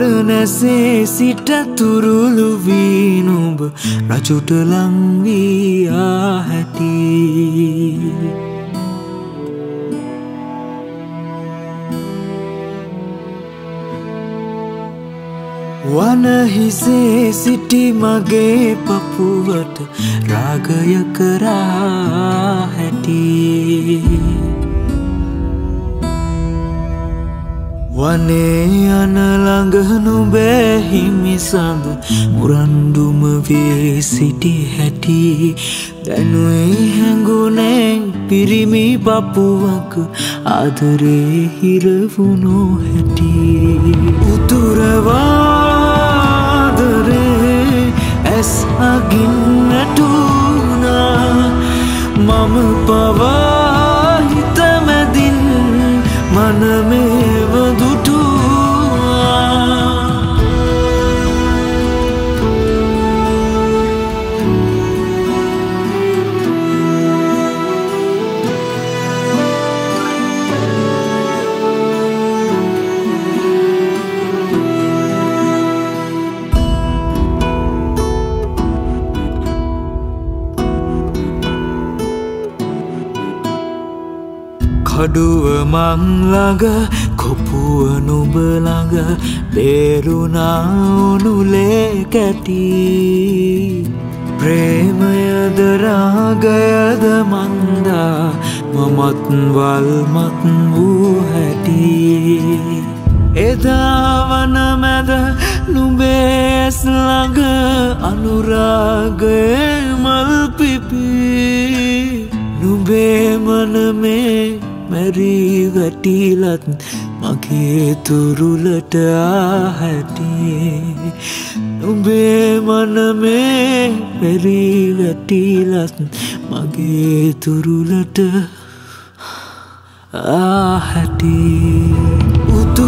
බරනැසේ සිට තුරුළු වී නුඹ රජුට ලංවීයා හැටි. වනහිසේ සිටි මගේ පපුුවට රාගය කරා හැටි. වනේ අනළඟනු බෑහිමි සඳ මුරන්ඩුම වේ සිටි හැටි. දැනුවේ හැඟුනේ පිරිමි පපුුවක ආදරේ හිරවුණු හැටි. උතුරවාදරේ ඇස් අගින් නැටුනා මම පවාහිතමැදින් මනමේව කඩුව මංළඟ කොපුුව නුබළඟ බේරුණානුලේ කැටි. ප්‍රේමයදරාගයද මන්දා මමත් වල්මත් වූ හැටි. එදාවන මැද නුබේස්ළඟ අනුරාගය මල් පිපි. නුබේ මනමේ මැරී වැටිලත් මගේ තුරුලට ආහැටේ. නුබේ මනමේ මැරී වැටිලත් මගේ තුරුලට ආහැටේ. උතුරවාදරේ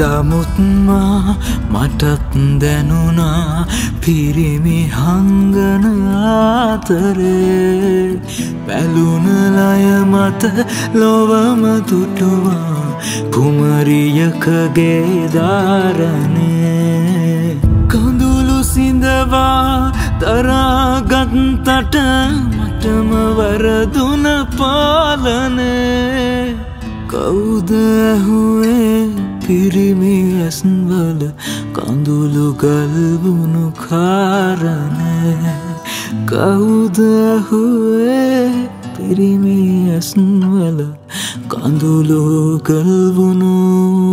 වැත්දමුත්මා මටත් දැනුනා පිරිමි හංගන අතරේ පැලුණලය මත ලොවම තුටුවා කුමරියකගේ ධාරණේ. කඳුළු සිඳවා තරාගත්තට මටම වරදුන පාලනේ. කවුද ඇහුවේ? පිරිමි ඇස්වල කඳුළු ගල්වුණු කාරණය කවුදහුවේ පිරිමි ඇස්වල කඳුළු ගල්වුණු කා